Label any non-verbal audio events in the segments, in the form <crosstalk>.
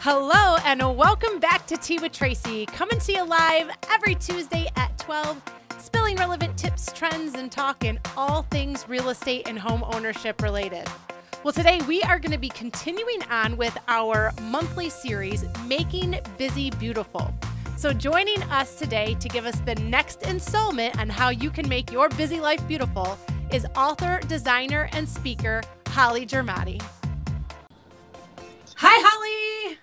Hello, and welcome back to Tea with Tracy. Coming to you live every Tuesday at 12, spilling relevant tips, trends, and talking all things real estate and home ownership related. Well, today we are going to be continuing on with our monthly series, Making Busy Beautiful. So, joining us today to give us the next installment on how you can make your busy life beautiful is author, designer, and speaker Hollie Gyarmati. Hi, Hollie.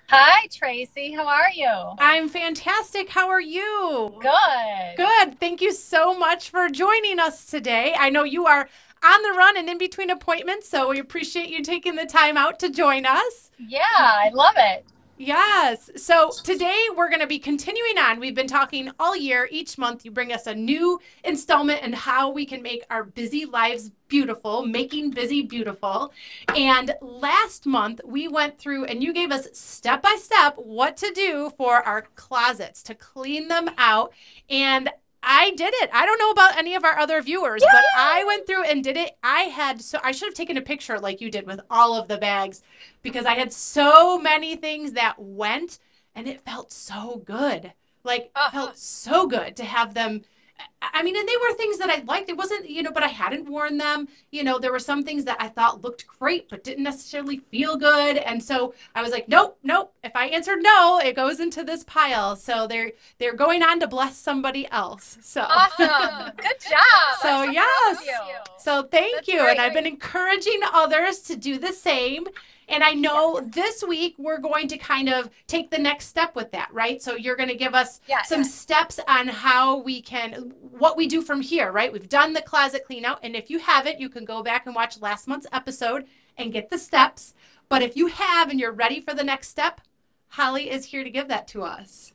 Hi, Tracy. How are you? I'm fantastic. How are you? Good. Good. Thank you so much for joining us today. I know you are on the run and in between appointments, so we appreciate you taking the time out to join us. Yeah, I love it. Yes. So today we're going to be continuing on. We've been talking all year. Each month, you bring us a new installment and how we can make our busy lives beautiful, making busy beautiful. And last month, we went through and you gave us step by step what to do for our closets to clean them out. And I did it. I don't know about any of our other viewers, Yay! but I went through and did it. I had so I should have taken a picture like you did with all of the bags because I had so many things that went and it felt so good. Like uh-huh. felt so good to have them I mean, and they were things that I liked. It wasn't, you know, but I hadn't worn them. You know, there were some things that I thought looked great, but didn't necessarily feel good. And so I was like, nope, nope. If I answered no, it goes into this pile. So they're they're going on to bless somebody else. So awesome. <laughs> Good job. So yes. So thank That's you. And I've been encouraging others to do the same. And I know this week we're going to kind of take the next step with that, right? So you're going to give us yes. some steps on how we can, what we do from here, right? We've done the closet clean out. And if you haven't, you can go back and watch last month's episode and get the steps. But if you have and you're ready for the next step, Hollie is here to give that to us.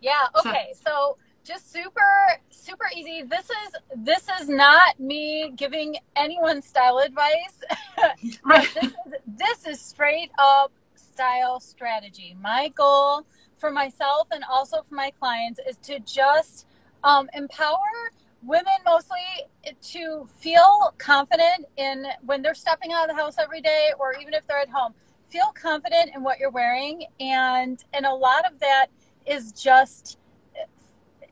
Yeah. Okay. so, so just super super easy this is this is not me giving anyone style advice <laughs> right. this is this is straight up style strategy my goal for myself and also for my clients is to just um, empower women mostly to feel confident in when they're stepping out of the house every day or even if they're at home feel confident in what you're wearing and and a lot of that is just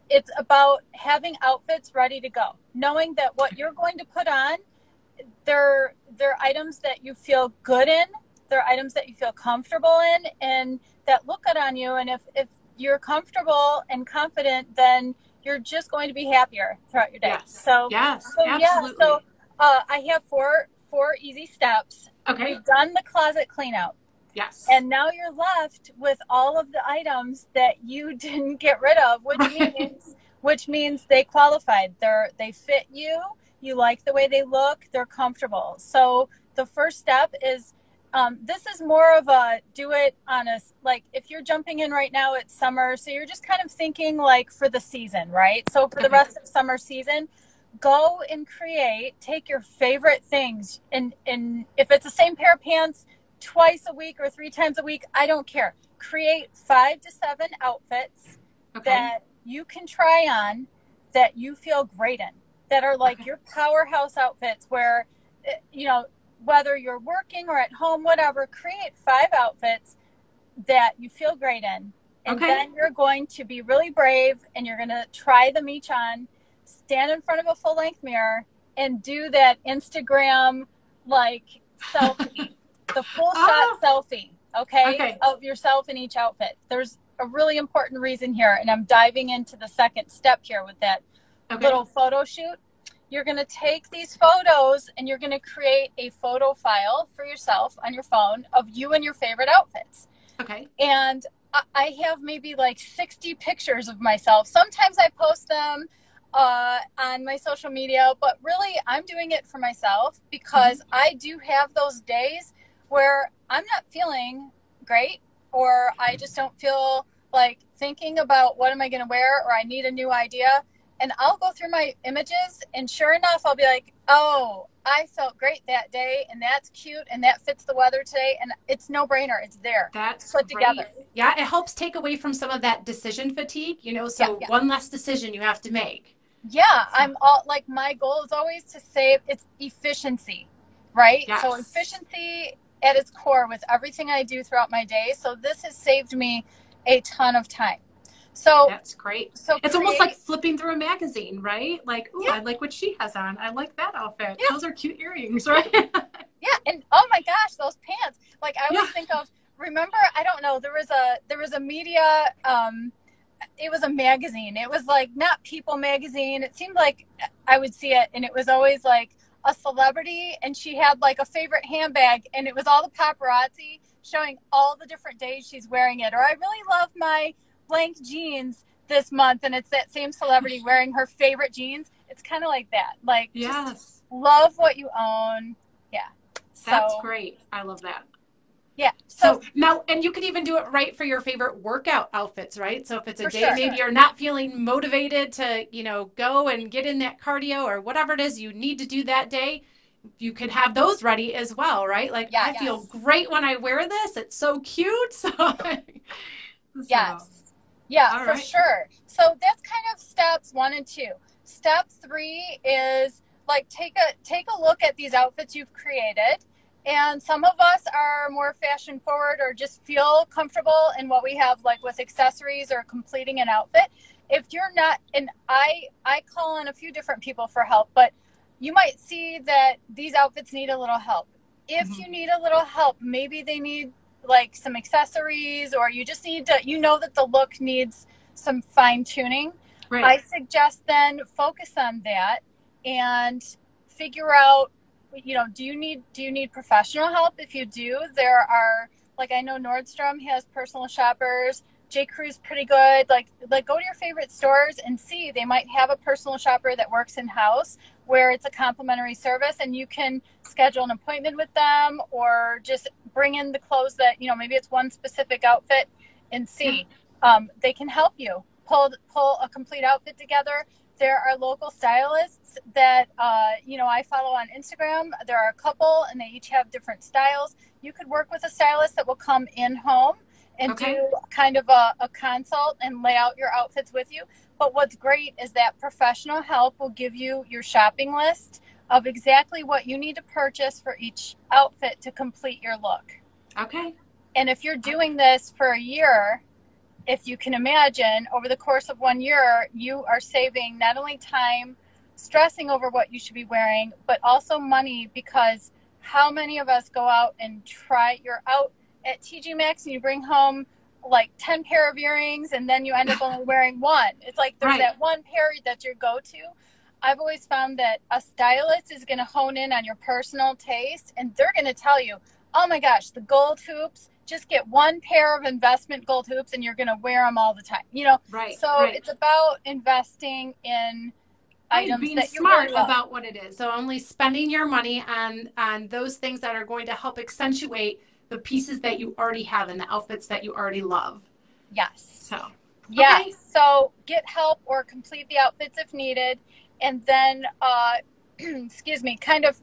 it's about having outfits ready to go, knowing that what you're going to put on, they're they're items that you feel good in, they're items that you feel comfortable in, and that look good on you. And if if you're comfortable and confident, then you're just going to be happier throughout your day. Yes. So yes, so absolutely. yeah. So uh, I have four four easy steps. Okay. We've done the closet clean out. Yes. And now you're left with all of the items that you <laughs> didn't get rid of, which means which means they qualified. They're they fit you. You like the way they look. They're comfortable. So the first step is um, this is more of a do it on a like if you're jumping in right now it's summer so you're just kind of thinking like for the season right so for the rest of summer season go and create take your favorite things and and if it's the same pair of pants twice a week or three times a week. I don't care. Create five to seven outfits okay. that you can try on that you feel great in, that are like okay. your powerhouse outfits where, eh, you know, whether you're working or at home, whatever, create five outfits that you feel great in. And okay. then you're going to be really brave and you're going to try them each on, stand in front of a full length mirror, and do that Instagram like selfie <laughs> the full shot oh. selfie, okay, okay, of yourself in each outfit. There's a really important reason here, and I'm diving into the second step here with that okay. little photo shoot. You're going to take these photos and you're going to create a photo file for yourself on your phone of you and your favorite outfits. Okay. And I have maybe like 60 pictures of myself. Sometimes I post them uh, on my social media, but really I'm doing it for myself because mm-hmm. I do have those days where I'm not feeling great or I just don't feel like thinking about what am I going to wear or I need a new idea. And I'll go through my images and sure enough, I'll be like, oh, I felt great that day and that's cute and that fits the weather today. And it's no brainer. It's there. That's put great. together. Yeah. It helps take away from some of that decision fatigue, you know, so yeah, yeah. one less decision you have to make. Yeah. So. I'm all like, my goal is always to save it's efficiency, right? Yes. So efficiency at its core with everything I do throughout my day. So this has saved me a ton of time. So that's great. So it's create, almost like flipping through a magazine, right? Like, oh, yeah. I like what she has on. I like that outfit. Yeah. Those are cute earrings, <laughs> right? yeah, and oh my gosh, those pants. Like I always yeah. think of. Remember, I don't know. There was a there was a media. Um, it was a magazine. It was like not People magazine. It seemed like I would see it, and it was always like a celebrity, and she had like a favorite handbag, and it was all the paparazzi showing all the different days she's wearing it. Or I really love my blank jeans this month and it's that same celebrity wearing her favorite jeans. It's kind of like that. Like, yes. love what you own. Yeah. That's so, great. I love that. Yeah. So, so, now, and you can even do it right for your favorite workout outfits, right? So if it's a day sure. maybe you're not feeling motivated to, you know, go and get in that cardio or whatever it is you need to do that day, you could have those ready as well, right? Like yeah, I yes. feel great when I wear this. It's so cute. So, <laughs> so. yes. Yeah, All for right. sure. So that's kind of steps one and two. Step three is like take a take a look at these outfits you've created. And some of us are more fashion forward or just feel comfortable in what we have like with accessories or completing an outfit. If you're not and I I call on a few different people for help, but you might see that these outfits need a little help. If mm-hmm. you need a little help, maybe they need like some accessories or you just need to you know that the look needs some fine tuning right. i suggest then focus on that and figure out you know do you need do you need professional help if you do there are like i know nordstrom has personal shoppers J. Crew's pretty good. Like, like go to your favorite stores and see. They might have a personal shopper that works in house where it's a complimentary service, and you can schedule an appointment with them or just bring in the clothes that you know maybe it's one specific outfit and see um, they can help you. Pull pull a complete outfit together. There are local stylists that uh, you know i follow on instagram. There are a couple and they each have different styles. You could work with a stylist that will come in home and okay. do kind of a, a consult and lay out your outfits with you. But what's great is that professional help will give you your shopping list of exactly what you need to purchase for each outfit to complete your look. Okay. And if you're doing this for a year, if you can imagine, over the course of one year, you are saving not only time stressing over what you should be wearing, but also money because how many of us go out and try, you're out at TJ Maxx and you bring home like 10 pair of earrings and then you end up only wearing one. It's like there's right. that one pair that's your go to. I've always found that a stylist is going to hone in on your personal taste and they're going to tell you, oh my gosh, the gold hoops, just get one pair of investment gold hoops and you're going to wear them all the time. You know, right. So right. it's about investing in items being smart about what it is. So only spending your money on on those things that are going to help accentuate the pieces that you already have and the outfits that you already love. Yes. So. Yes. Okay. So get help or complete the outfits if needed and then uh, <clears throat> excuse me, kind of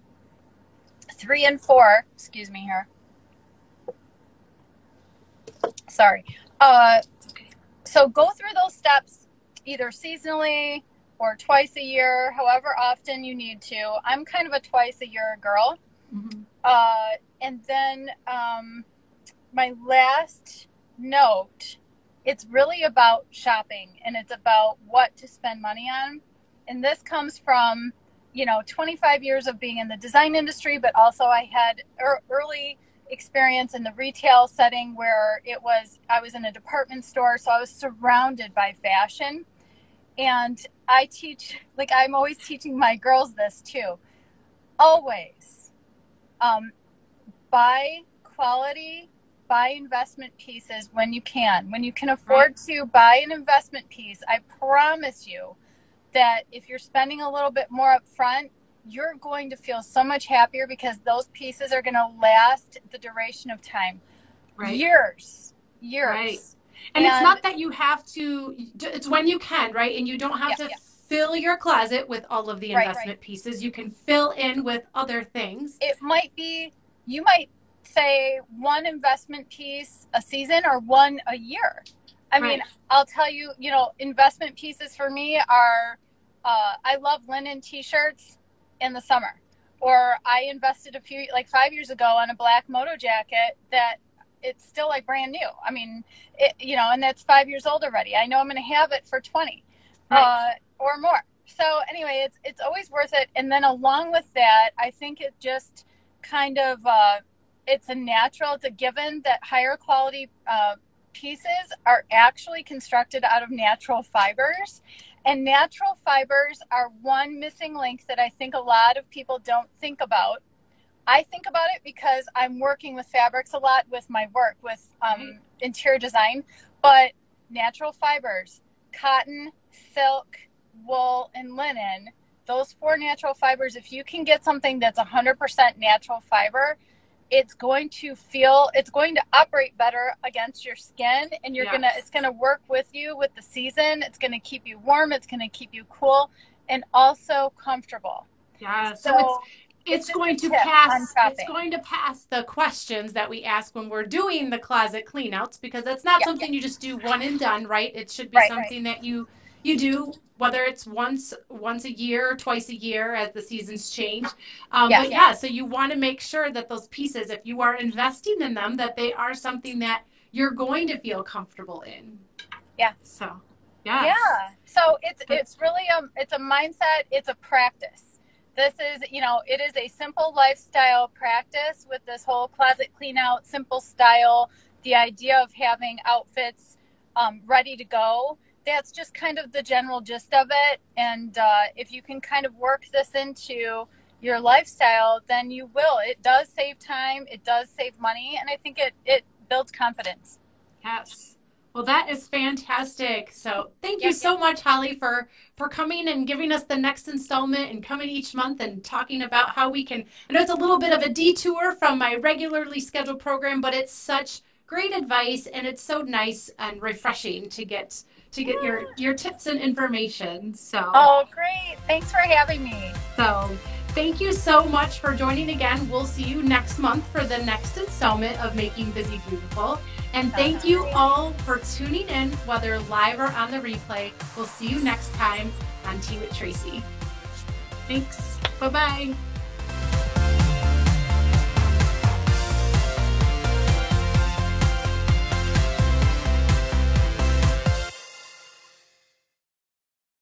three and four. Excuse me here. Sorry. Uh, so go through those steps either seasonally or twice a year, however often you need to. I'm kind of a twice a year girl. Mm-hmm. Uh, and then um, my last note it's really about shopping and it's about what to spend money on and this comes from you know 25 years of being in the design industry but also i had early experience in the retail setting where it was i was in a department store so i was surrounded by fashion. And i teach like i'm always teaching my girls this too. Always um, buy quality buy investment pieces when you can. When you can afford right. to buy an investment piece i promise you that if you're spending a little bit more up front, you're going to feel so much happier because those pieces are going to last the duration of time. Right. Years. Years. Right. And, and, it's not that you have to, it's when you can, right? And you don't have yeah, to yeah. fill your closet with all of the investment right, right. pieces. You can fill in with other things. It might be, you might say one investment piece a season or one a year. I right. mean, I'll tell you, you know, investment pieces for me are uh, I love linen t shirts in the summer or I invested a few like five years ago on a black moto jacket that it's still like brand new. I mean, it, you know, and that's five years old already. I know I'm going to have it for 20 right. uh, or more. So anyway, it's it's always worth it. And then along with that, I think it just kind of uh, it's a natural, it's a given that higher quality uh, pieces are actually constructed out of natural fibers. And natural fibers are one missing link that I think a lot of people don't think about. I think about it because I'm working with fabrics a lot with my work with um, mm-hmm. interior design, but natural fibers, cotton, silk, wool, and linen, those four natural fibers, if you can get something that's 100% natural fiber, it's going to feel it's going to operate better against your skin and you're yes. gonna it's gonna work with you with the season it's gonna keep you warm it's gonna keep you cool and also comfortable yeah so, so it's it's, it's going to pass it's going to pass the questions that we ask when we're doing the closet cleanouts because that's not yeah. something you just do one and done right it should be right, something right. that you you do whether it's once once a year or twice a year as the seasons change. Um, yeah. but yeah so you want to make sure that those pieces if you are investing in them that they are something that you're going to feel comfortable in. Yeah. So yeah. yeah so it's it's really a it's a mindset it's a practice. This is you know it is a simple lifestyle practice with this whole closet clean out simple style the idea of having outfits um, ready to go that's just kind of the general gist of it. And uh, if you can kind of work this into your lifestyle, then you will. It does save time, it does save money, and I think it, it builds confidence. Yes. Well, that is fantastic. So thank you so much, Hollie, for for coming and giving us the next installment and coming each month and talking about how we can. I know it's a little bit of a detour from my regularly scheduled program, but it's such great advice and it's so nice and refreshing to get to get your your tips and information. So Oh, great. Thanks for having me. So, thank you so much for joining again. We'll see you next month for the next installment of Making Busy Beautiful. And thank you all for tuning in, whether live or on the replay. We'll see you next time on Tea with Tracy. Thanks. Bye bye.